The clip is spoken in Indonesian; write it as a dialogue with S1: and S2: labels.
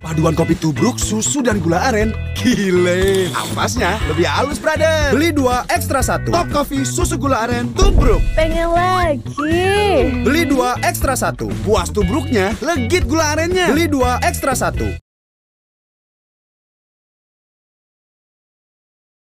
S1: Paduan kopi tubruk, susu, dan gula aren. Gile. Ampasnya lebih halus, brother. Beli dua, ekstra satu. Top kopi susu gula aren, tubruk.
S2: Pengen lagi.
S1: Beli dua, ekstra satu. Puas tubruknya, legit gula arennya. Beli dua, ekstra satu.